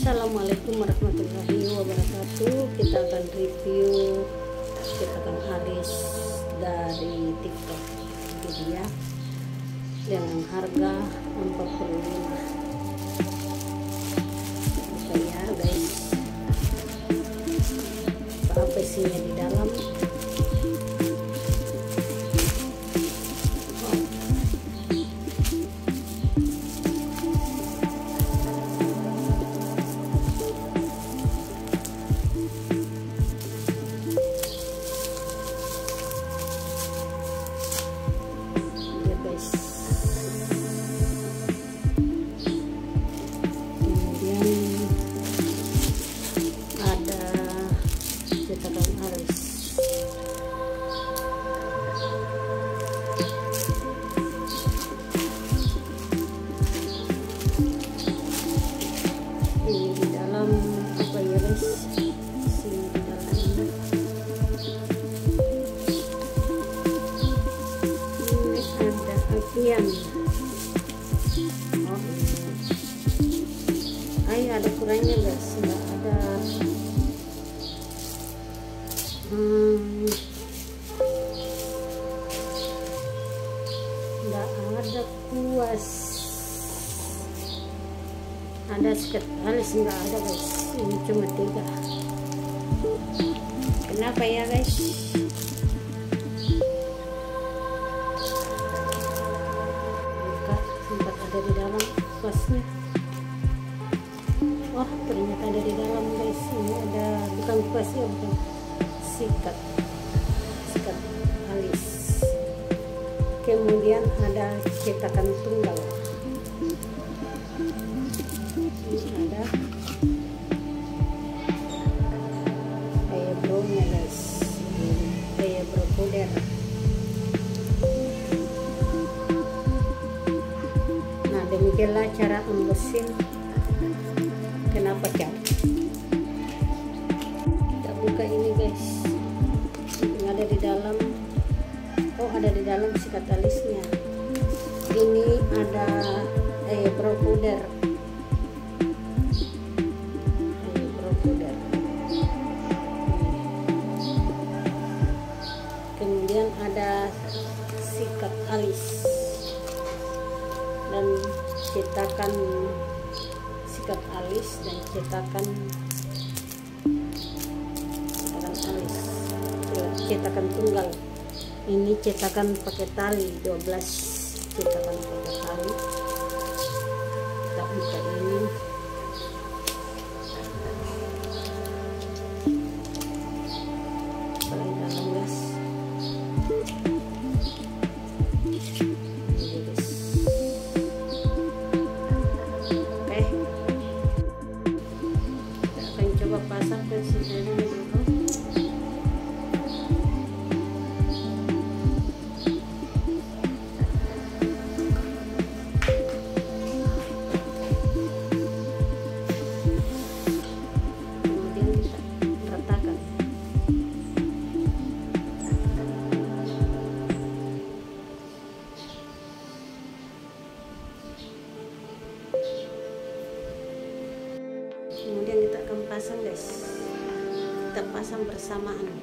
Assalamualaikum warahmatullahi wabarakatuh. Kita akan review Kita akan alis dari tiktok Jadi ya Dengan harga 45 Buka ya guys Apa isinya di dalam apian oh. Ay ada kurangnya guys nggak ada. Hmm, nggak ada kuas. Ada sket alis nggak ada guys. Ini cuma tiga. Kenapa ya guys kuasnya wah ternyata ada di dalam guys ini ada bukan kuas ya bukan. Sikat. Sikat alis. Kemudian ada cetakan tunggal Demikianlah cara mesin kenapa cap kita buka ini guys. Yang ada di dalam. Oh ada di dalam sikat alisnya ini ada eyebrow powder. Kemudian ada sikat alis dan cetakan sikat alis dan cetakan cetakan alis. Cetakan tunggal. Ini cetakan pakai tali 12 cetakan pakai tali akan coba pasang pasang guys. Kita pasang bersamaan